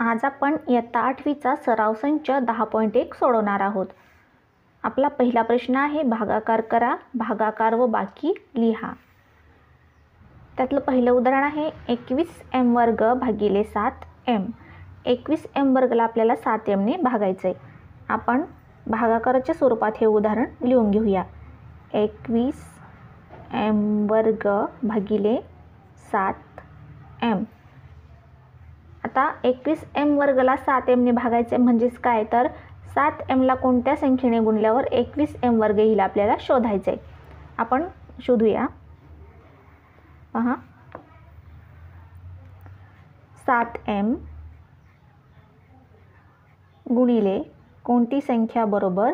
आज आपण इयत्ता आठवीचा सराव संच दहा पॉईंट एक सोडवणार आहोत. आपला पहिला प्रश्न आहे भागाकार करा भागाकार व बाकी लिहा. त्यातलं पहिलं उदाहरण आहे एकवीस एम वर्ग भागिले सात एम. एकवीस एम वर्गला आपल्याला सात एमने भागायचं आहे आपण भागाकाराच्या स्वरूपात हे उदाहरण लिहून घेऊया. एकवीस एम वर्ग भागिले सात एम. आता एकवीस एम वर्गला सात एमने भागायचे म्हणजेच काय? तर सात एमला कोणत्या संख्येने गुणल्यावर एकवीस एम वर्ग येईल आपल्याला शोधायचं आहे आपण शोधूया. पहा. सात एम गुणिले कोणती संख्या बरोबर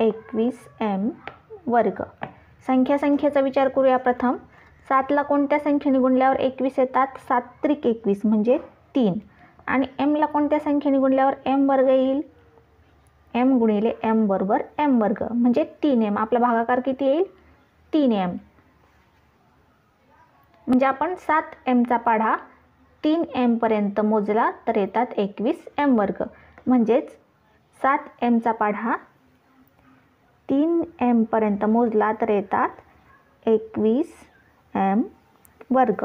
एकवीस एम वर्ग? संख्या संख्येचा विचार करूया प्रथम. सातला कोणत्या संख्येने गुणल्यावर एकवीस येतात? सात त्रिक एकवीस म्हणजे तीन. आणि एमला कोणत्या संख्येने गुणल्यावर एम वर्ग येईल? एम गुणिले एम बरोबर एम वर्ग. म्हणजे तीन एम आपला भागाकार किती येईल? तीन एम म्हणजे आपण सात एमचा पाढा तीन एमपर्यंत मोजला तर येतात एकवीस एम वर्ग. म्हणजेच सात एमचा पाढा तीन एमपर्यंत मोजला तर येतात एकवीस एम वर्ग.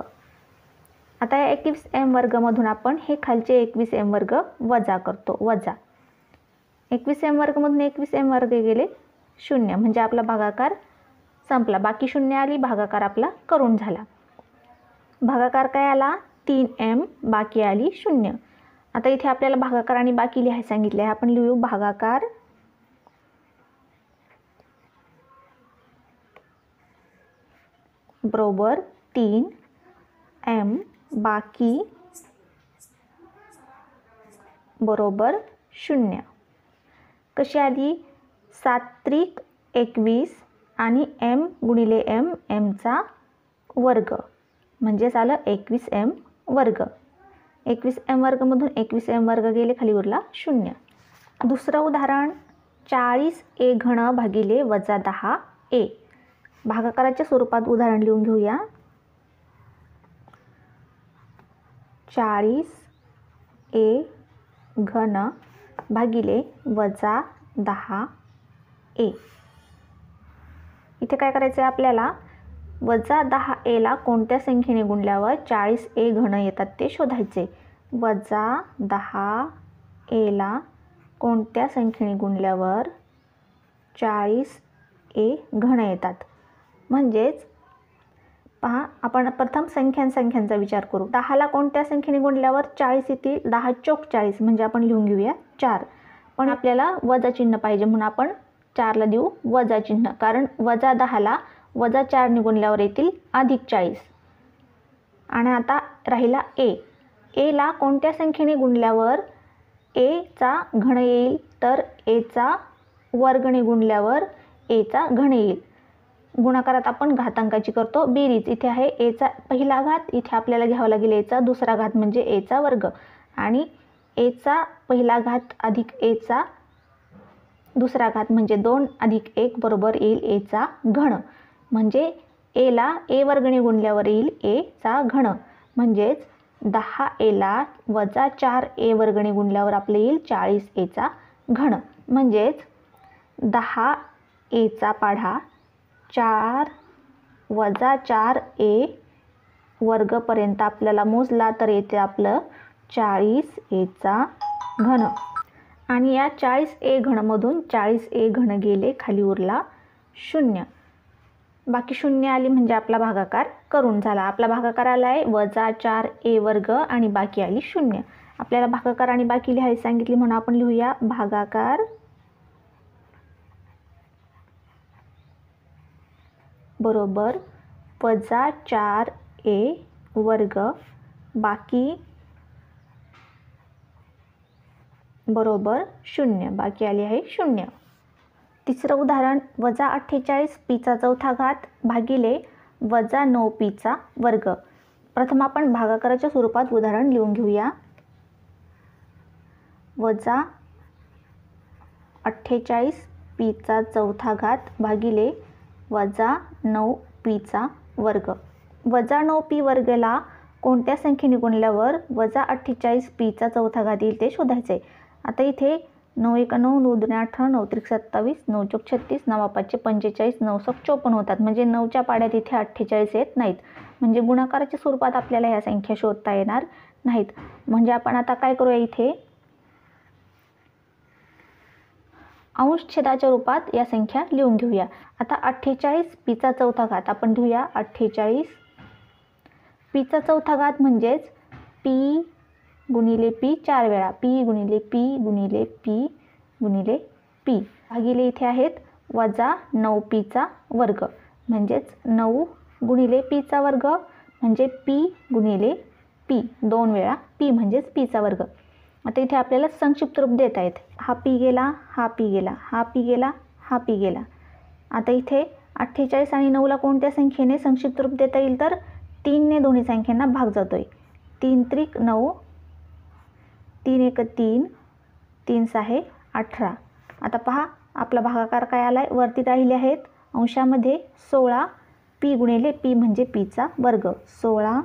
आता या एकवीस एम वर्गमधून आपण हे खालचे एकवीस एम वर्ग वजा करतो वजा. एकवीस एम वर्गमधून एकवीस एम वर्ग गेले शून्य म्हणजे आपला भागाकार संपला. बाकी शून्य आली भागाकार आपला करून झाला. भागाकार काय आला? तीन एम बाकी आली शून्य. आता इथे आपल्याला भागाकार आणि बाकी लिहायला सांगितले आहे. आपण लिहू भागाकार बरोबर तीन एम बाकी बरोबर शून्य. कशी आली? सात्रिक एकवीस आणि एम गुणिले एम एमचा वर्ग. म्हणजेच आलं एकवीस एम वर्ग. एकवीस एम वर्गमधून एकवीस एम वर्ग गेले खाली उरला शून्य. दुसरं उदाहरण चाळीस ए घण भागिले वजा दहा ए भागाकाराच्या स्वरूपात उदाहरण लिहून घेऊया. चाळीस ए घन भागिले वजा दहा ए. इथे काय करायचं आहे आपल्याला? वजा दहा एला कोणत्या संख्येने गुणल्यावर चाळीस ए घन येतात ते शोधायचे. वजा दहा एला कोणत्या संख्येने गुणल्यावर चाळीस ए घन येतात? म्हणजेच पहा आपण प्रथम संख्या संख्यांचा विचार करू. दहाला कोणत्या संख्येने गुणल्यावर चाळीस येतील? दहा चौक चाळीस म्हणजे आपण लिहून घेऊया चार. पण आपल्याला वजा चिन्ह पाहिजे म्हणून आपण चारला देऊ वजा चिन्ह. कारण वजा दहाला वजा चारने गुणल्यावर येतील अधिक चाळीस. आणि आता राहिला ए. एला कोणत्या संख्येने गुणल्यावर एचा घन येईल? तर एचा वर्गणे गुणल्यावर एचा घन येईल. गुणाकारात आपण घातांकाची करतो. बेरीज इथे आहे एचा पहिला घात इथे आपल्याला घ्यावा लागेल एचा दुसरा घात म्हणजे एचा वर्ग. आणि एचा पहिला घात अधिक एचा दुसरा घात म्हणजे दोन अधिक एक बरोबर येईल एचा घन. म्हणजे एला ए वर्गणे गुणल्यावर येईल एचा घन. म्हणजेच दहा एला वजा चार ए वर्गणे गुणल्यावर आपले येईल चाळीस एचा घन. म्हणजेच दहा एचा पाढा चार वजा चार ए वर्गपर्यंत आपल्याला मोजला तर येते आपलं चाळीस एचा घन. आणि या चाळीस ए घनमधून चाळीस ए घन गेले खाली उरला शून्य. बाकी शून्य आली म्हणजे आपला भागाकार करून झाला. आपला भागाकार आला आहे वजा चार ए वर्ग आणि बाकी आली शून्य. आपल्याला भागाकार आणि बाकी लिहायला सांगितली म्हणून आपण लिहूया भागाकार बरोबर. वजा चार ए वर्ग बाकी बरोबर शून्य. बाकी आली आहे शून्य. तिसरं उदाहरण वजा अठ्ठेचाळीस पीचा चौथा घात भागिले वजा नऊ पीचा वर्ग. प्रथम आपण भागाकाराच्या स्वरूपात उदाहरण लिहून घेऊया. वजा अठ्ठेचाळीस पीचा चौथा घात भागिले वजा नऊ पीचा वर्ग. वजा नऊ पी वर्गला कोणत्या संख्येने गुणल्यावर वजा अठ्ठेचाळीस पीचा चौथा घात येईल ते शोधायचं आहे आता इथे नऊ एक नऊ नऊ दोन अठरा नऊ त्रिक सत्तावीस नऊ चौक छत्तीस नवा पाचशे पंचेचाळीस नऊ सौ चोपन्न होतात. म्हणजे नऊच्या पाड्यात इथे अठ्ठेचाळीस येत नाहीत. म्हणजे गुणाकाराच्या स्वरूपात आपल्याला ह्या संख्या शोधता येणार नाहीत. म्हणजे आपण आता काय करूया इथे? अंशछेदाच्या रूपात या संख्या लिहून घेऊया. आता अठ्ठेचाळीस पीचा चौथा घात आपण घेऊया. अठ्ठेचाळीस पीचा चौथा घात म्हणजेच पी गुणिले पी चार वेळा. पी गुणिले पी गुणिले पी गुणिले पी. भागिले इथे आहेत वजा नऊ पीचा वर्ग. म्हणजेच नऊ गुणिले पीचा वर्ग म्हणजे पी गुणिले पी. दोन वेळा पी म्हणजेच पीचा वर्ग. आता इथे आपल्याला संक्षिप्त रूप देत आहेत हा पी गेला हा पी गेला हा पी गेला हा पी गेला. आता इथे अठ्ठेचाळीस आणि नऊला कोणत्या संख्येने संक्षिप्त रूप देता येईल? तर तीनने दोन्ही संख्यांना भाग जातो आहे तीन त्रिक नऊ तीन एक तीन तीन सहा अठरा. आता पहा आपला भागाकार काय आला आहे वरती राहिले आहेत. अंशामध्ये सोळा पी गुणिले पी म्हणजे पीचा वर्ग. सोळा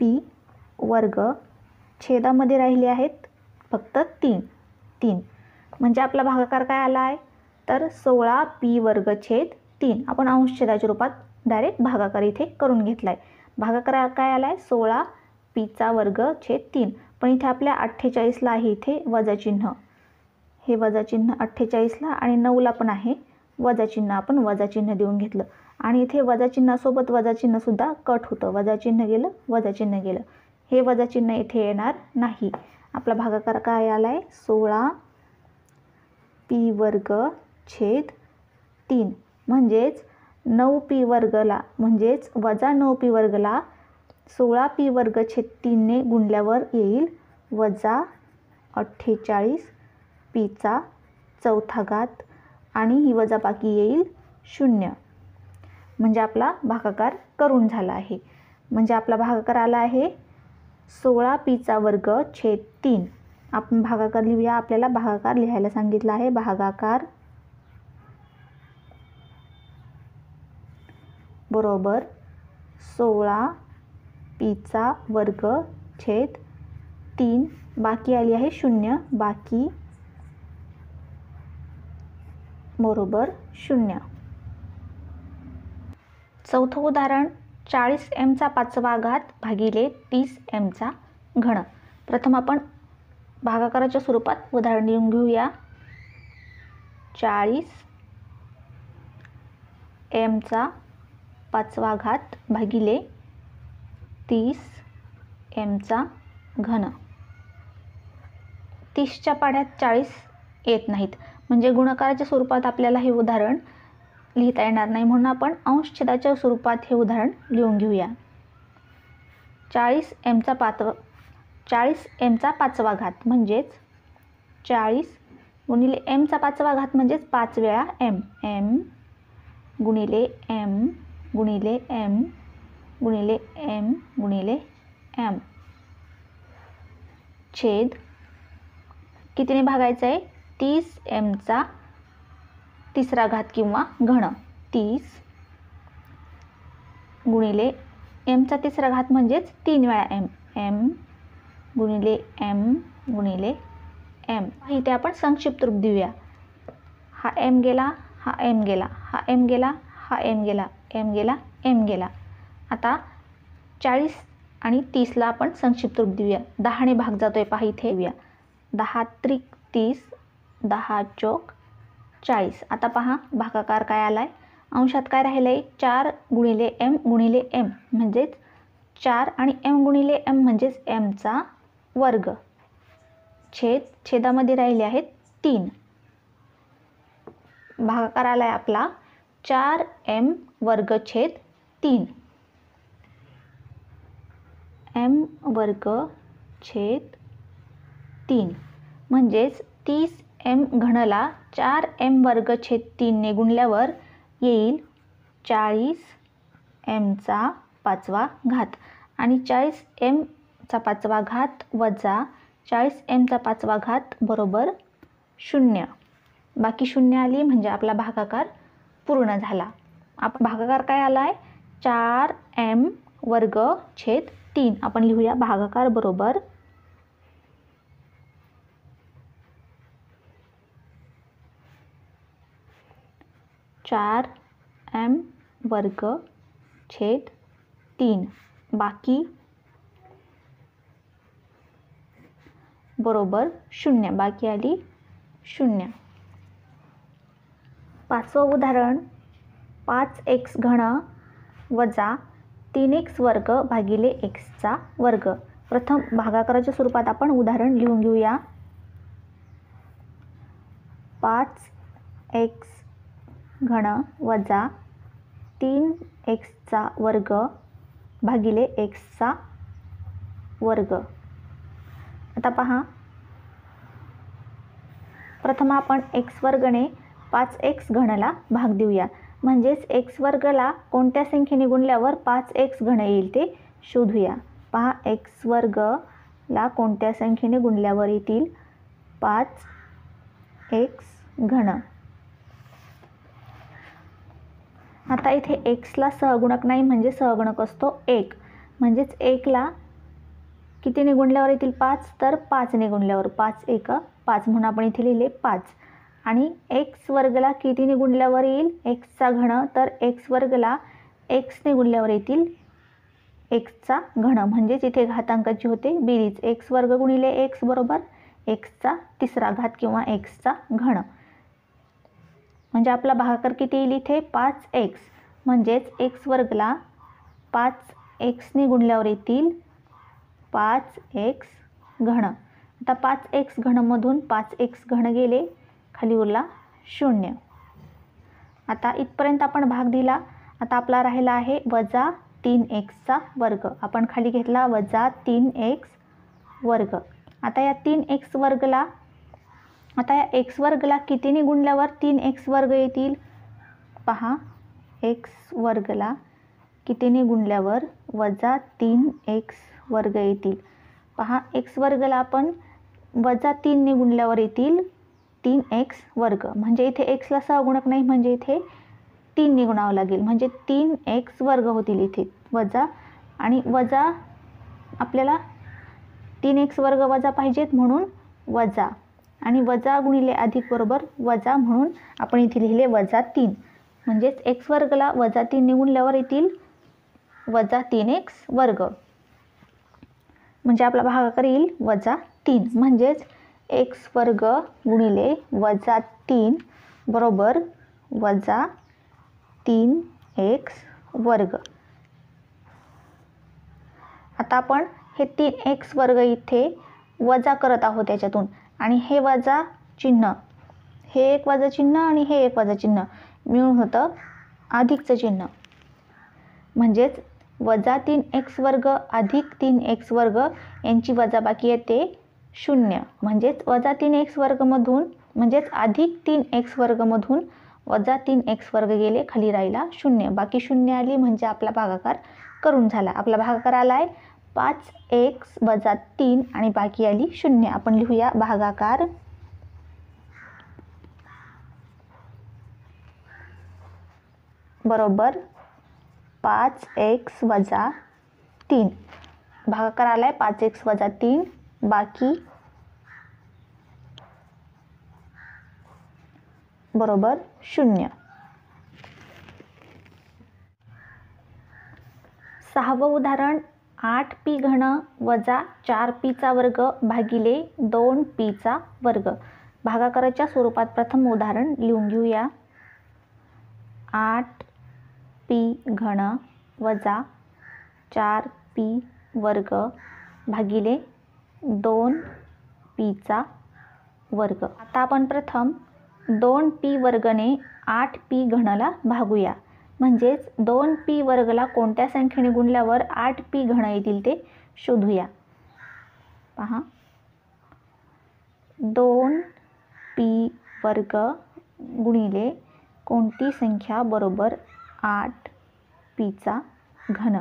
पी वर्ग छेदामध्ये राहिले आहेत. फक्त तीन. तीन. म्हणजे आपला भागाकार काय आला आहे? तर सोळा पी वर्ग छेद तीन. आपण अंशछेदाच्या रूपात डायरेक्ट भागाकार इथे करून घेतला आहे भागाकार काय आला आहे सोळा पीचा वर्ग छेद तीन. पण इथे आपल्या अठ्ठेचाळीसला आहे इथे वजा चिन्ह. हे वजा चिन्ह अठ्ठेचाळीसला आणि नऊला पण आहे. वजाचिन्ह आपण वजाचिन्ह देऊन घेतलं. आणि इथे वजाचिन्हासोबत वजाचिन्हसुद्धा कट होतं. वजाचिन्ह गेलं वजाचिन्ह गेलं. हे वजाचिन्ह इथे येणार नाही. आपला भागाकार काय आला आहे सोळा पी वर्ग छेद तीन. म्हणजेच नऊ पी वर्गला म्हणजेच वजा नऊ पी वर्गला सोळा पी वर्ग छेद तीनने गुणल्यावर येईल वजा अठ्ठेचाळीस पीचा चौथा घात आणि ही वजाबाकी येईल शून्य. म्हणजे आपला भागाकार करून झाला आहे. म्हणजे आपला भागाकार आला आहे सोळा पीचा वर्ग छेद तीन. आपण भागाकार लिहूया. आपल्याला भागाकार लिहायला सांगितला आहे. भागाकार बरोबर सोळा पीचा वर्ग छेद तीन. बाकी आली आहे शून्य. बाकी बरोबर शून्य. चौथं उदाहरण चाळीस एमचा पाचवा घात भागिले तीस एमचा घन. प्रथम आपण भागाकाराच्या स्वरूपात उदाहरण लिहून घेऊया. चाळीस एमचा पाचवा घात भागिले तीस एमचा घन. तीसच्या पाढ्यात चाळीस येत नाहीत. म्हणजे गुणाकाराच्या स्वरूपात आपल्याला हे उदाहरण लिहिता येणार नाही. म्हणून आपण अंशछेदाच्या स्वरूपात हे उदाहरण लिहून घेऊया. चाळीस एमचा पाचवा चाळीस एमचा पाचवा घात म्हणजेच चाळीस गुणिले एमचा पाचवा घात म्हणजेच पाच वेळा एम एम गुणिले एम गुणिले एम गुणिले एम गुणिले एम छेद कितीने भागायचं आहे? तीस एमचा तिसरा घात किंवा घन. तीस गुणिले एमचा तिसरा घात म्हणजेच तीन वेळा एम. एम गुणिले एम गुणिले एम. इथे आपण संक्षिप्त रूप देऊया. हा एम गेला हा एम गेला हा एम गेला हा एम गेला एम गेला एम गेला. आता चाळीस आणि तीसला आपण संक्षिप्त रूप देऊया. दहाने भाग जातोय पहा इथे. येऊया दहा त्रिक तीस दहा चोक चाळीस. आता पहा भागाकार काय आला आहे अंशात काय राहिलं आहे चार गुणिले एम गुणिले एम म्हणजेच चार आणि एम गुणिले एम म्हणजेच एमचा वर्ग. छेद छेदामध्ये राहिले आहेत तीन. भागाकार आला आहे आपला. चार एम वर्ग छेद तीन. एम वर्ग छेद तीन म्हणजेच तीस एम घनला चार एम वर्ग छेद तीनने गुणल्यावर येईल चाळीस एमचा पाचवा घात. आणि चाळीस एमचा पाचवा घात वजा चाळीस एमचा पाचवा घात बरोबर शून्य. बाकी शून्य आली म्हणजे आपला भागाकार पूर्ण झाला. आपण भागाकार काय आला आहे चार एम वर्ग छेद तीन. आपण लिहूया भागाकार बरोबर चार एम वर्ग छेद तीन. बाकी बरोबर शून्य. बाकी आली शून्य. पाचवं उदाहरण पाच एक्स घन वजा तीन एक्स वर्ग भागिले एक्सचा वर्ग. प्रथम भागाकाराच्या स्वरूपात आपण उदाहरण लिहून घेऊया. पाच एक्स घन वजा तीन एक्सचा वर्ग भागिले एक्सचा वर्ग. आता पहा. प्रथम आपण एक्स वर्गने पाच एक्स घणला भाग देऊया. म्हणजेच एक्स वर्गला कोणत्या संख्येने गुणल्यावर पाच एक्स घन येईल ते शोधूया. पहा एक्स वर्गला कोणत्या संख्येने गुणल्यावर येतील पाच एक्स घन. आता इथे एक्सला सहगुणक नाही म्हणजे सहगुणक असतो एक. म्हणजेच एकला किती निगुणल्यावर येतील पाच? तर पाच निगुणल्यावर पाच एक पाच म्हणून आपण इथे लिहिले पाच. आणि एक्स वर्गला किती निगुणल्यावर येईल? एक्सचा घण तर एक्स वर्गला एक्स निगुणल्यावर येतील एक्सचा घण म्हणजेच इथे घातांकाची होते बेरीज. एक्स वर्ग गुणिले एक्स बरोबर एक्सचा तिसरा घात किंवा एक्सचा घन. म्हणजे आपला भागाकार किती येईल इथे? पाच एक्स म्हणजेच एक्स वर्गला पाच एक्सने गुणल्यावर येतील पाच एक्स घन. आता पाच एक्स घनमधून पाच एक्स घन गेले खाली उरला शून्य. आता इथपर्यंत आपण भाग दिला. आता आपला राहिला आहे वजा तीन एक्सचा वर्ग. आपण खाली घेतला वजा तीन एक्स वर्ग. आता या तीन एक्स वर्गला आता या एक्स वर्गला कितीने गुणल्यावर तीन एक्स वर्ग येतील? पहा एक्स वर्गला कितीने गुणल्यावर वजा तीन एक्स वर्ग येतील? पहा एक्स वर्गला आपण वजा तीनने गुणल्यावर येतील तीन एक्स वर्ग. म्हणजे इथे एक्सला सहगुणक नाही म्हणजे इथे तीनने गुणावं लागेल. म्हणजे तीन एक्स वर्ग होतील इथे. वजा आणि वजा आपल्याला तीन एक्स वर्ग वजा पाहिजेत म्हणून वजा. आणि वजा गुणिले अधिक बरोबर वजा म्हणून आपण इथे लिहिले वजा तीन. म्हणजेच एक्स वर्गला वजा तीन निगुणल्यावर येतील वजा तीन एक्स वर्ग म्हणजे आपला भागाकार येईल वजा तीन. म्हणजेच एक्स वर्ग गुणिले वजा तीन बरोबर वजा तीन एक्स वर्ग आता आपण हे तीन एक्स वर्ग इथे वजा करत आहोत त्याच्यातून आणि हे वजा चिन्ह. हे एक वजा चिन्ह आणि हे एक वजा चिन्ह. मिळून होतं अधिकचं चिन्ह. म्हणजेच वजा तीन एक्स वर्ग अधिक तीन एक्स वर्ग यांची वजाबाकी येते शून्य. म्हणजेच वजा तीन एक्स वर्गमधून म्हणजेच अधिक तीन एक्स वर्गमधून वजा तीन एक्स वर्ग गेले खाली राहिला शून्य. बाकी शून्य आली म्हणजे आपला भागाकार करून झाला. आपला भागाकार आला आहे पाच एक्स वजा तीन आणि बाकी आली शून्य. आपण लिहूया भागाकार. बरोबर. पाच एक्स वजा तीन. भागाकार आला आहे पाच एक्स वजा तीन बाकी. बरोबर शून्य. सहावं उदाहरण आठ पी घन वजा चार पीचा वर्ग भागिले दोन पीचा वर्ग. भागाकाराच्या स्वरूपात प्रथम उदाहरण लिहून घेऊया. आठ पी घन वजा चार पी वर्ग भागिले दोन पीचा वर्ग. आता आपण प्रथम दोन पी वर्गने आठ पी घनला भागूया. म्हणजेच दोन पी वर्गला कोणत्या संख्येने गुणल्यावर आठ पी घन येतील ते शोधूया. पहा. दोन पी वर्ग गुणिले कोणती संख्या बरोबर आठ पीचा घन.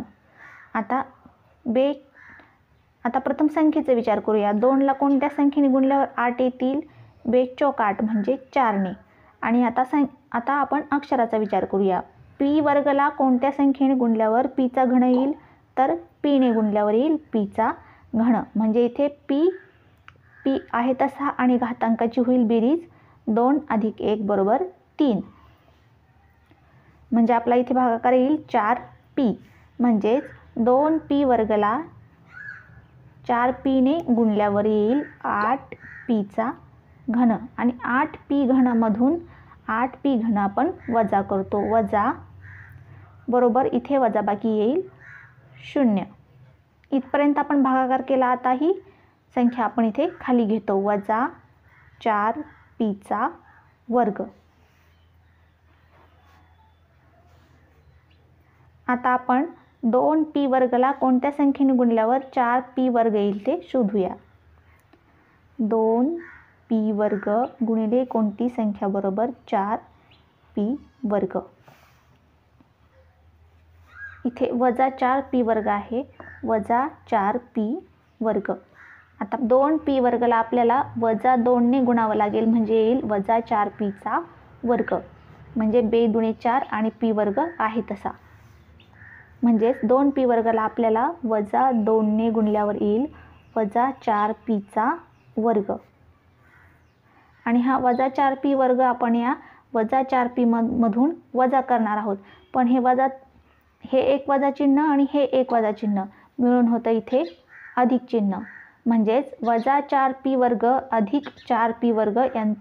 आता बे आता प्रथम संख्येचा विचार करूया. दोनला कोणत्या संख्येने गुणल्यावर आठ येतील? बेचोक आठ म्हणजे चारने. आणि आता सं आता आपण अक्षराचा विचार करूया. पी वर्गला कोणत्या संख्येने गुणल्यावर पीचा घन येईल? तर पीने गुणल्यावर येईल पीचा घन. म्हणजे इथे पी पी आहे तसा आणि घातांकाची होईल बेरीज दोन अधिक एक बरोबर तीन. म्हणजे आपला इथे भागाकार येईल चार पी. म्हणजेच दोन पी वर्गला चार पीने गुणल्यावर येईल आठ पीचा घन. आणि आठ पी घनामधून आठ पी घन आपण वजा करतो. वजा बरोबर इथे वजाबाकी येईल. शून्य. इथपर्यंत आपण भागाकार केला आता ही संख्या आपण इथे खाली घेतो. वजा चार पीचा वर्ग. आता आपण दोन पी वर्गला कोणत्या संख्येने गुणल्यावर चार पी वर्ग येईल ते शोधूया. दोन पी वर्ग गुणिले कोणती संख्या बरोबर चार पी वर्ग. इथे वजा चार पी वर्ग आहे. वजा चार पी वर्ग. आता दोन पी वर्गला आपल्याला वजा दोनने गुणावं लागेल म्हणजे येईल वजा चार पीचा वर्ग. म्हणजे बे दुणे चार आणि पी वर्ग आहे तसा. म्हणजेच दोन पी वर्गाला आपल्याला वजा दोनने गुणल्यावर येईल वजा चार पीचा वर्ग. आणि हा वजा चार पी वर्ग आपण या वजा चार पी मधून वजा करणार आहोत. पण हे वजा हे एक वजा चिन्ह आणि हे एक वजा चिन्ह. मिळून होतं इथे अधिक चिन्ह. म्हणजेच वजा चार पी वर्ग अधिक चार पी वर्ग यां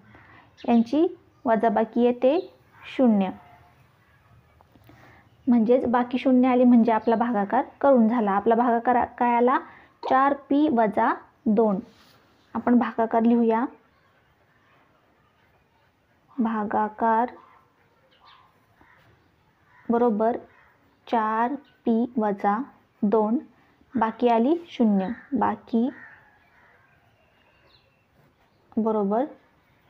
यांची वजाबाकी येते शून्य. म्हणजेच बाकी शून्य आले म्हणजे आपला भागाकार करून झाला. आपला भागाकार काय आला? चार पी वजा दोन. आपण भागाकार लिहूया. भागाकार बरोबर चार पी वजा दोन. बाकी आली शून्य. बाकी बरोबर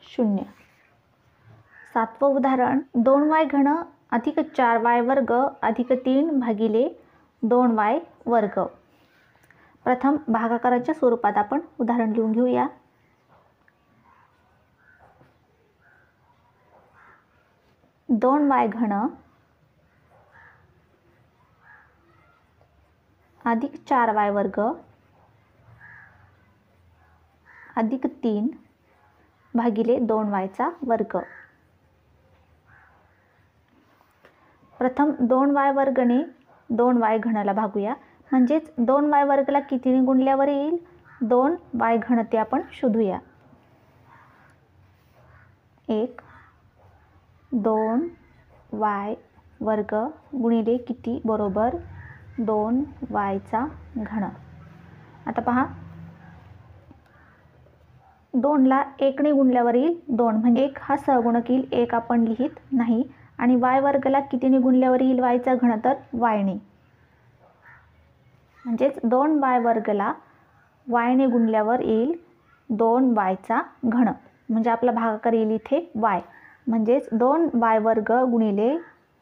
शून्य. सातवं उदाहरण. दोन वाय घन अधिक चार वाय वर्ग अधिक तीन भागिले दोन वाय वर्ग. प्रथम भागाकाराच्या स्वरूपात आपण उदाहरण लिहून घेऊया. दोन वाय घन अधिक चार वाय वर्ग अधिक तीन भागिले दोन वायचा वर्ग. प्रथम दोन वाय वर्गने दोन वाय घणाला भागूया. म्हणजेच दोन वाय वर्गला कितीने गुणल्यावर येईल? दोन वाय घण ते आपण शोधूया. एक दोन वाय वर्ग गुणिले किती बरोबर? दोन वायचा घन. आता पहा. दोनला एकने गुणल्यावर येईल दोन. म्हणजे एक हा सहगुणक येईल एक आपण लिहित नाही. आणि वाय वर्गला कितीने गुणल्यावर येईल वायचा घण तर वायने. म्हणजेच दोन वाय वर्गला वायने गुणल्यावर येईल दोन वायचा घन. म्हणजे आपला भागाकार येईल इथे वाय. म्हणजेच दोन वाय वर्ग गुणिले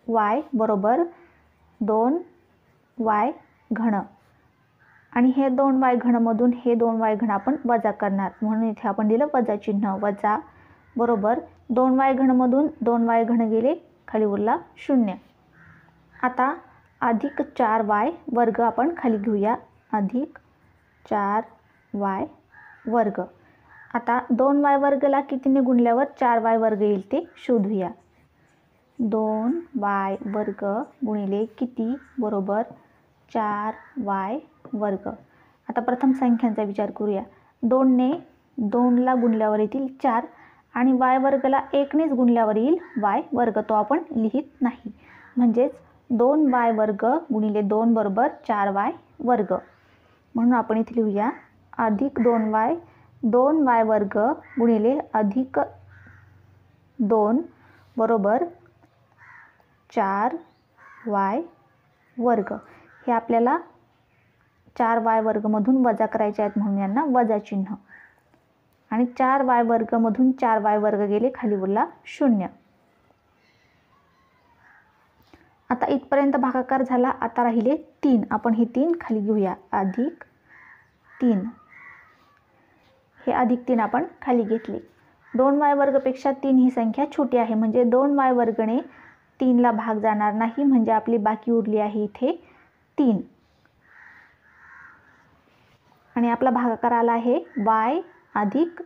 वाय बरोबर दोन वाय घन आणि हे दोन वाय घनमधून हे दोन वाय घन आपण वजा करणार. म्हणून इथे आपण दिलं वजा चिन्ह. वजा बरोबर दोन वाय घनमधून दोन वाय घन गेले खाली उरला शून्य. आता अधिक चार वाय वर्ग आपण खाली घेऊया. अधिक चार वाय वर्ग. आता दोन वाय वर्गला कितीने गुणल्यावर चार वाय वर्ग येईल ते शोधूया. दोन वाय वर्ग गुणिले किती? बरोबर चार वाय वर्ग. आता प्रथम संख्यांचा विचार करूया. दोनने दोनला गुणल्यावर येतील चार आणि वाय वर्गला एकनेच गुणल्यावर येईल वाय वर्ग. तो आपण लिहित नाही. म्हणजेच दोन वाय वर्ग गुणिले दोन बरोबर चार वाय वर्ग. म्हणून आपण इथे लिहूया. अधिक दोन वाय दोन वाय वर्ग गुणिले अधिक दोन बरोबर चार वाय वर्ग. हे आपल्याला चार वाय वर्गमधून वजा करायचे आहेत म्हणून यांना वजा चिन्ह. आणि चार वाय वर्गमधून चार वाय वर्ग गेले खाली उरला शून्य. आता इथपर्यंत भागाकार झाला आता राहिले तीन. आपण हे तीन खाली घेऊया. अधिक तीन. हे अधिक तीन आपण खाली घेतले. दोन वाय वर्गपेक्षा तीन ही संख्या छोटी आहे. म्हणजे दोन वाय वर्गने तीनला भाग जाणार नाही. म्हणजे आपली बाकी उरली आहे इथे तीन. आणि आपला भागाकार आला आहे वाय अधिक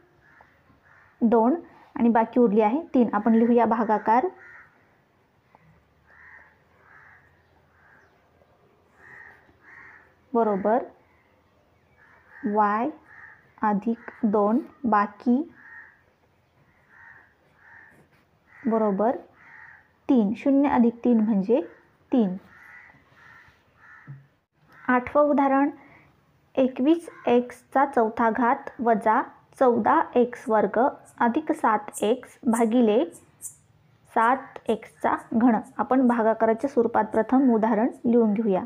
दोन. आणि बाकी उरली आहे तीन. आपण लिहूया भागाकार. बरोबर. वाय अधिक दोन. बाकी बरोबर तीन. शून्य अधिक तीन म्हणजे तीन. आठवं उदाहरण. एकवीस एक्सचा चौथा घात वजा चौदा एक्स वर्ग अधिक सात एक्स भागिले सात एक्सचा घन. आपण भागाकाराच्या स्वरूपात प्रथम उदाहरण लिहून घेऊया.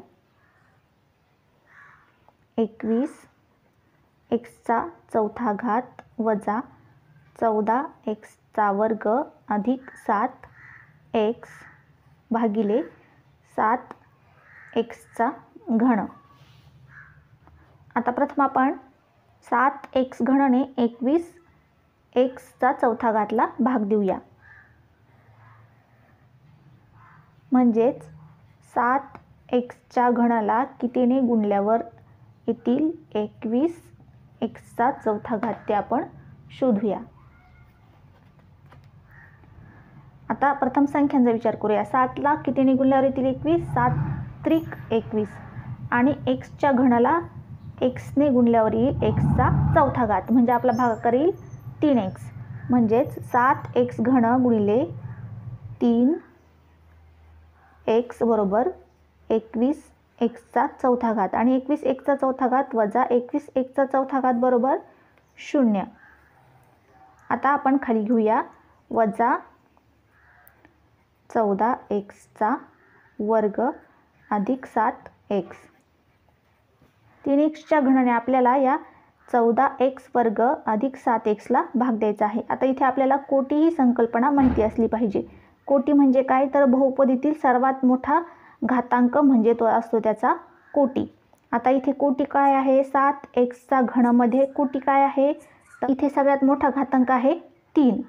एकवीस एक्सचा चौथा घात वजा चौदा एक्सचा वर्ग अधिक सात एक्स भागिले सात एक्सचा घन. आता प्रथम आपण सात एक्स घनने एकवीस एक्सचा चौथा घातला भाग देऊया. म्हणजेच सात एक्सच्या घणाला कितीने गुणल्यावर येतील? एकवीस एक्सचा चौथा घात ते आपण शोधूया. आता प्रथम संख्यांचा विचार करूया. सातला कितीने गुणल्यावर येतील? एकवीस. सात त्रिक एकवीस. आणि एक्सच्या घणाला एक्सने गुणल्यावर येईल एक्सचा चौथा घात. म्हणजे आपला भागाकार येईल तीन एक्स म्हणजेच सात एक्स घन गुणिले तीन एक्स बरोबर एकवीस एक्सचा चौथा घात. आणि एकवीस एकचा चौथा घात वजा एकवीस एकचा चौथा घात बरोबर शून्य. आता आपण खाली घेऊया वजा चौदा एक्सचा वर्ग अधिक सात एक्स तीन एक्सच्या घनाने आपल्याला या चौदा एक्स वर्ग अधिक सात एक्सला भाग द्यायचा आहे. आता इथे आपल्याला कोटी ही संकल्पना माहिती असली पाहिजे. कोटी म्हणजे काय? तर बहुपदीतील सर्वात मोठा घातांक म्हणजे तो असतो त्याचा कोटी. आता इथे कोटी काय आहे? सात एक्सचा घनमध्ये कोटी काय आहे? इथे सगळ्यात मोठा घातांक आहे तीन.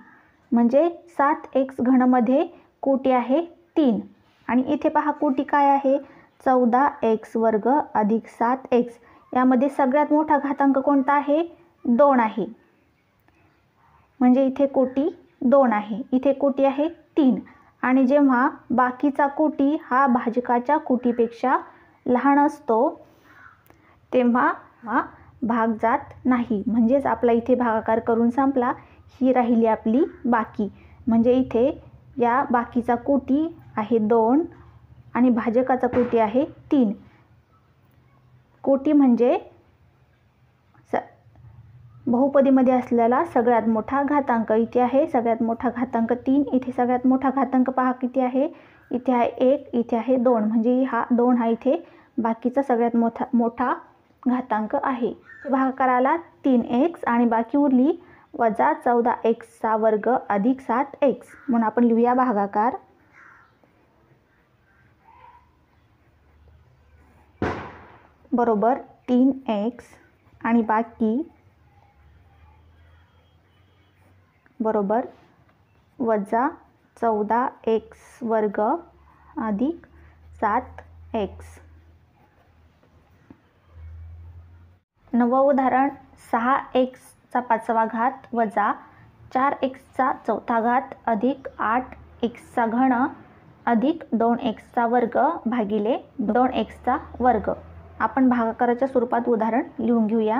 म्हणजे सात एक्स घनमध्ये कोटी आहे तीन. आणि इथे पहा कोटी काय आहे? चौदा एक्स वर्ग अधिक सात एक्स. यामध्ये सगळ्यात मोठा घातांक कोणता आहे? दोन आहे. म्हणजे इथे कोटी दोन आहे. इथे कोटी आहे तीन. आणि जेव्हा बाकीचा कोटी हा भाजकाच्या कोटीपेक्षा लहान असतो तेव्हा हा भाग जात नाही. म्हणजेच आपला इथे भागाकार करून संपला. ही राहिली आपली बाकी. म्हणजे इथे या बाकीचा कोटी आहे दोन. आणि भाजकाचा कोटी आहे तीन. कोटी म्हणजे स बहुपदीमध्ये असलेला सगळ्यात मोठा घातांक इथे आहे. सगळ्यात मोठा घातांक तीन. इथे सगळ्यात मोठा घातांक पहा किती आहे. इथे आहे एक इथे आहे दोन. म्हणजे हा दोन हा इथे बाकीचा सगळ्यात मोठा मोठा घातांक आहे. भागाकाराला तीन एक्स आणि बाकी उरली वजा चौदा एक्सचा वर्ग अधिक सात एक्स. म्हणून आपण लिहूया भागाकार. बरोबर तीन एक्स आणि बाकी बरोबर वजा चौदा एक्स वर्ग अधिक सात एक्स नवं उदाहरण सहा एक्सचा पाचवा घात वजा चार एक्सचा चौथा घात अधिक आठ एक्सचा घन अधिक दोन एक्सचा वर्ग भागिले दोन एक्सचा वर्ग. आपण भागाकाराच्या स्वरूपात उदाहरण लिहून घेऊया.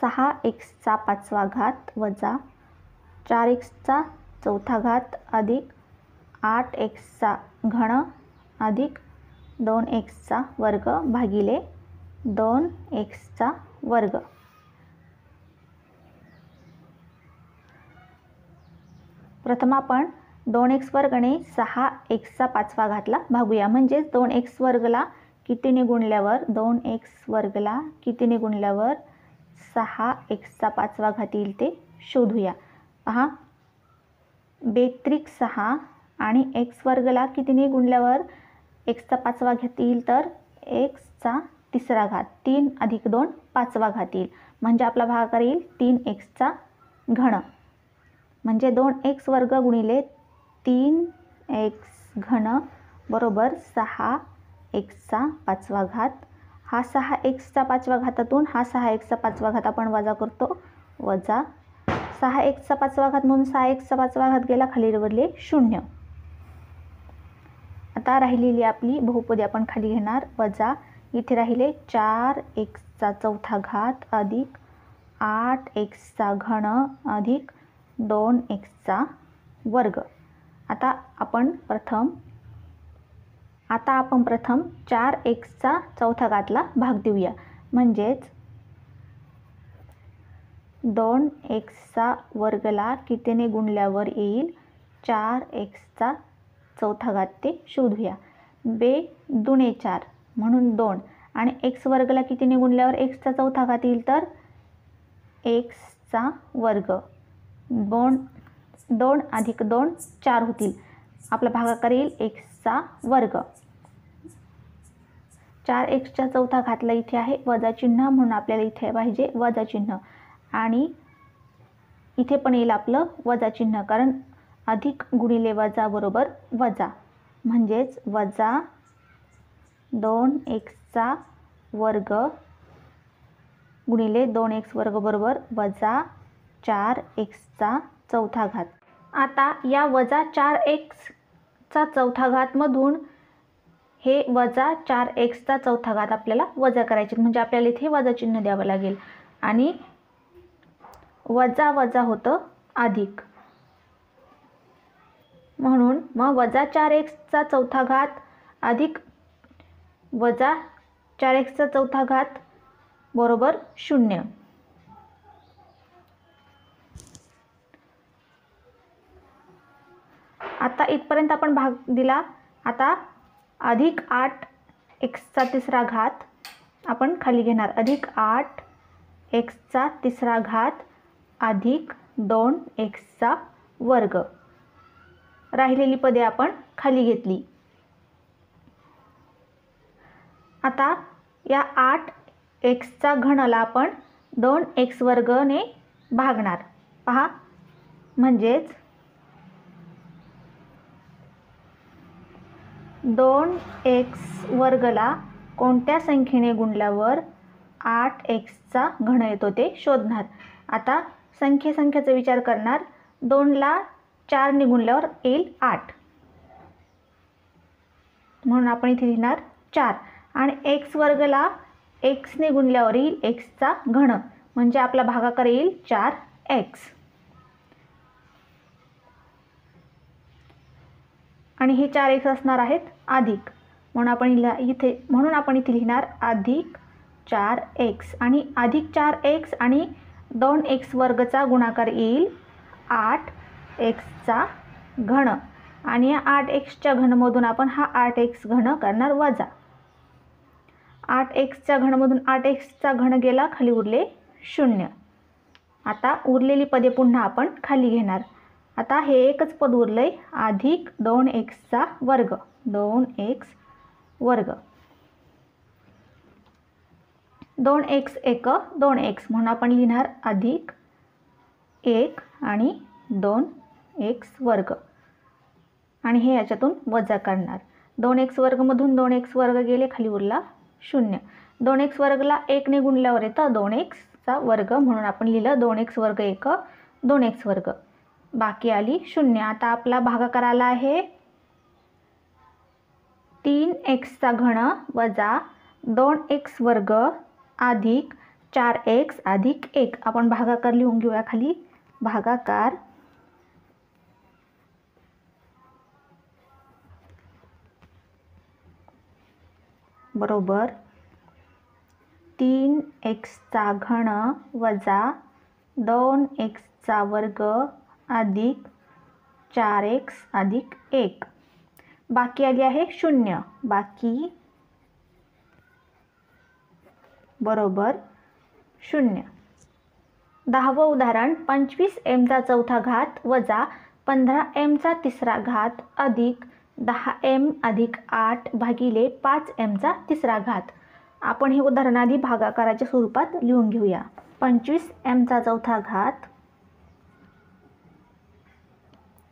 सहा एक्सचा पाचवा घात वजा चार एक्सचा चौथा घात अधिक आठ एक्सचा घन अधिक दोन एक्सचा वर्ग भागिले दोन एक्सचा वर्ग. प्रथम आपण दोन एक्स वर्गने सहा एक्सचा पाचवा घातला. भागूया म्हणजेच दोन एक्स वर्गला कितीने गुणल्यावर दोन एक्स वर्गला कितीने गुणल्यावर सहा एक्सचा पाचवा घात येईल ते शोधूया. पहा बेत्रिक सहा आणि एक्स वर्गला कितीने गुणल्यावर एक्सचा पाचवा घात येईल तर एक्सचा तिसरा घात तीन अधिक दोन पाचवा घात येईल म्हणजे आपला भागाकार येईल तीन एक्सचा घन. म्हणजे दोन एक्स वर्ग गुणिले तीन एक्स घन बरोबर सहा एक्सचा पाचवा घात. हा सहा एक्सचा पाचवा घातातून हा सहा एक्सचा पाचवा घात आपण वजा करतो. वजा सहा एक्सचा पाचवा घात म्हणून सहा एक्सचा पाचवा घात गेला खाली वरले शून्य. आता राहिलेली आपली बहुपदी आपण खाली घेणार. वजा इथे राहिले चार एक्सचा चौथा घात अधिक आठ एक्सचा घन अधिक दोन एक्सचा वर्ग. आता आपण प्रथम आता आपण प्रथम चार एक्सचा चौथा घातला भाग देऊया. म्हणजेच दोन एक्सचा वर्गला कितीने गुणल्यावर येईल? चार एक्सचा चौथा घात ते शोधूया. बे दुणे चार म्हणून दोन. आणि एक्स वर्गला कितीने गुणल्यावर एक्सचा चौथा घात येईल तर? एक्सचा वर्ग. दोन दोन अधिक दोन चार होतील. आपला भागाकार येईल एक्सचा वर्ग. चार एक्सच्या चौथा घातला इथे आहे. वजा चिन्ह म्हणून आपल्याला इथे पाहिजे वजा चिन्ह. आणि इथे पण येईल आपलं वजा चिन्ह कारण अधिक गुणिले वजा बरोबर वजा. म्हणजेच वजा दोन एक्सचा वर्ग गुणिले दोन एक्स वर्ग बरोबर वजा चार एक्सचा चौथा घात. आता या वजा चार एक्सचा चौथा घातमधून हे वजा चार एक्सचा चौथा घात आपल्याला वजा करायचे. म्हणजे आपल्याला इथे वजा चिन्ह द्यावं लागेल. आणि वजा वजा होतं अधिक. म्हणून मग वजा चार एक्सचा चौथा घात अधिक वजा चार एक्सचा चौथा घात बरोबर शून्य. आता इथपर्यंत आपण भाग दिला. आता अधिक आठ एक्सचा तिसरा घात आपण खाली घेणार. अधिक आठ एक्सचा तिसरा घात अधिक दोन एक्सचा वर्ग. राहिलेली पदे आपण खाली घेतली. आता या आठ एक्सचा घणाला आपण दोन एक्स वर्गने भागणार. पहा म्हणजेच दोन एक्स वर्गला कोणत्या संख्येने गुणल्यावर आठ एक्सचा घन येतो ते शोधणार. आता संख्ये संख्येचा विचार करणार. दोनला चारने गुणल्यावर येईल आठ. म्हणून आपण इथे लिहिणार चार. आणि एक्स वर्गला एक्सने गुणल्यावर येईल एक्सचा घन. म्हणजे आपला भागाकार येईल चार एक्स आणि हे चार एक्स असणार आहेत. अधिक म्हणून आपण इथे म्हणून आपण इथे लिहिणार अधिक चार एक्स आणि अधिक चार एक्स आणि दोन एक्स वर्गचा गुणाकार येईल आठ एक्सचा घन. आणि या आठ एक्सच्या घनमधून आपण हा आठ एक्स घन करणार वजा. आठ एक्सच्या घनमधून आठ एक्सचा घन गेला खाली उरले शून्य. आता उरलेली पदे पुन्हा आपण खाली घेणार. आता हे एकच पद उरलं आहे अधिक दोन एक्सचा वर्ग दोन एक्स वर्ग दोन एक्स एक दोन एक्स म्हणून आपण लिहिणार अधिक एक आणि दोन एक्स वर्ग आणि हे याच्यातून वजा करणार दोन एक्स वर्गमधून दोन एक्स वर्ग गेले खाली उरला शून्य दोन एक्स वर्गला एकने गुणल्यावर येतं दोन एक्सचा वर्ग म्हणून आपण लिहिलं दोन एक्स वर्ग एक दोन एक्स वर्ग बाकी आली. शून्य. आता आपला भागाकार आला आहे. तीन एक्सचा घन वजा दोन एक्स वर्ग अधिक चार एक्स अधिक एक. आपण भागाकार लिहून घेऊया खाली. भागाकार बरोबर तीन एक्सचा घन वजा दोन एक्सचा वर्ग अधिक चार एक्स अधिक एक. बाकी आली आहे शून्य. बाकी बरोबर शून्य. दहावं उदाहरण पंचवीस एमचा चौथा घात वजा पंधरा एमचा तिसरा घात अधिक दहा एम अधिक आठ भागिले पाच एमचा तिसरा घात. आपण हे उदाहरण आधी भागाकाराच्या स्वरूपात लिहून घेऊया. पंचवीस एमचा चौथा घात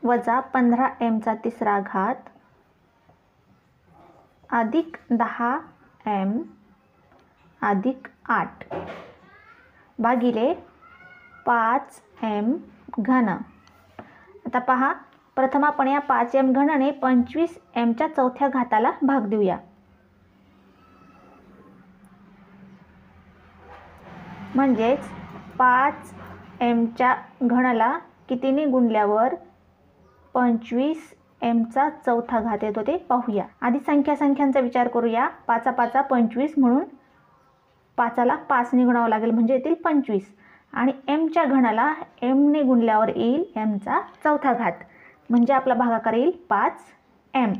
वजा पंधरा एमचा तिसरा घात. अधिक दहा एम अधिक आठ. भागिले पाच एम घन. आता पहा प्रथम आपण या पाच एम घनने पंचवीस एमच्या चौथ्या घाताला भाग देऊया. म्हणजेच पाच एमच्या घणाला कितीने गुणल्यावर? पंचवीस एमचा चौथा घात येतो ते पाहूया. आधी संख्या संख्यांचा विचार करूया. पाचा पाचा पंचवीस म्हणून पाचाला पाचने गुणावं लागेल म्हणजे येतील पंचवीस. आणि एमच्या घणाला एमने गुणल्यावर येईल एमचा चौथा घात. म्हणजे आपला भागाकार येईल पाच एम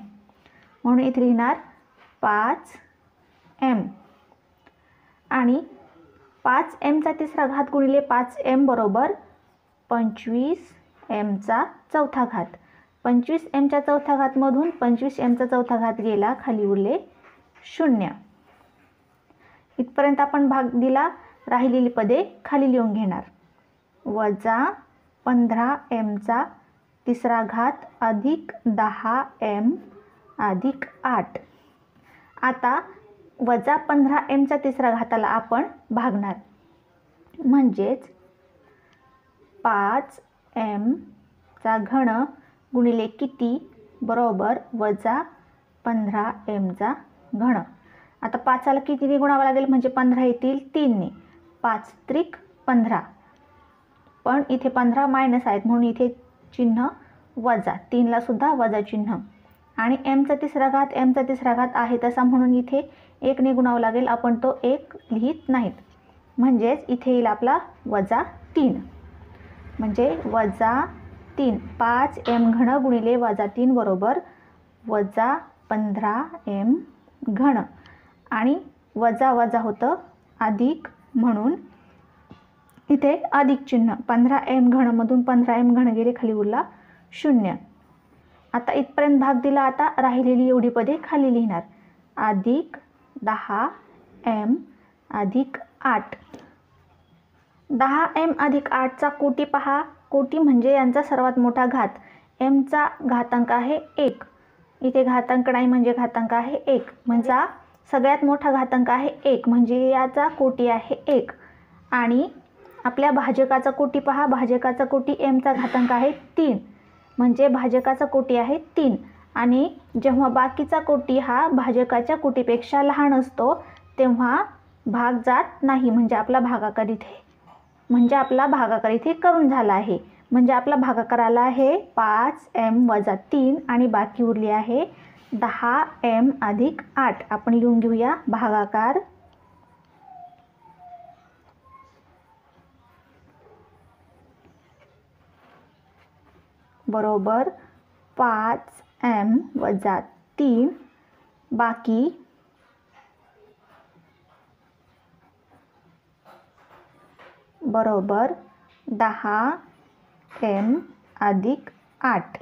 म्हणून इथे लिहिणार पाच एम आणि पाच एमचा तिसरा घात गुणिले पाच एम बरोबर पंचवीस एमचा चौथा घात. पंचवीस एमच्या चौथा घातमधून पंचवीस एमचा चौथा घात गेला खाली उरले शून्य. इथपर्यंत आपण भाग दिला राहिलेली पदे खाली लिहून घेणार. वजा पंधरा एमचा तिसरा घात अधिक दहा एम अधिक आठ. आता वजा पंधरा एमच्या तिसऱ्या घाताला आपण भागणार. म्हणजेच पाच एमचा घण गुणिले किती? बरोबर वजा पंधरा एमचा घण आता पाचाला कितीने गुणावं लागेल? म्हणजे पंधरा येतील तीनने पाच त्रिक पंधरा. पण इथे पंधरा मायनस आहेत म्हणून इथे चिन्ह वजा. तीनला सुद्धा वजा चिन्ह. आणि एमचा तिसरा घात एमचा तिसरा घात आहे तसा म्हणून इथे एकने गुणावं लागेल. आपण तो एक लिहित नाहीत. म्हणजेच इथे येईल आपला वजा तीन. म्हणजे वजा तीन. पाच एम घन गुणिले वजा तीन बरोबर वजा पंधरा एम घन. आणि वजा वजा होतं अधिक म्हणून इथे अधिक चिन्ह. पंधरा एम घनमधून पंधरा एम घन गेले खाली उरला शून्य. आता इथपर्यंत भाग दिला आता राहिलेली एवढी पदे खाली लिहिणार. अधिक दहा एम अधिक आठ. दहा एम अधिक आठचा कोटी पहा. कोटी म्हणजे यांचा सर्वात मोठा घात. एमचा घातांक आहे एक. इथे घातांक नाही म्हणजे घातांक आहे एक. म्हणजे सगळ्यात मोठा घातांक आहे एक. म्हणजे याचा कोटी आहे एक. आणि आपल्या भाजकाचा कोटी पहा. भाजकाचा कोटी एमचा घातांक आहे तीन. म्हणजे भाजकाचा कोटी आहे तीन. आणि जेव्हा बाकीचा कोटी हा भाजकाच्या कोटीपेक्षा लहान असतो तेव्हा भाग जात नाही. म्हणजे आपला भागाकार इथे. म्हणजे आपला भागाकार इथे करून झाला आहे. म्हणजे आपला भागाकार आला आहे पाच एम वजा तीन आणि बाकी उरली आहे दहा एम अधिक आठ. आपण लिहून घेऊया भागाकार. बरोबर पाच एम वजा तीन बाकी बरोबर दहा एम अधिक आठ.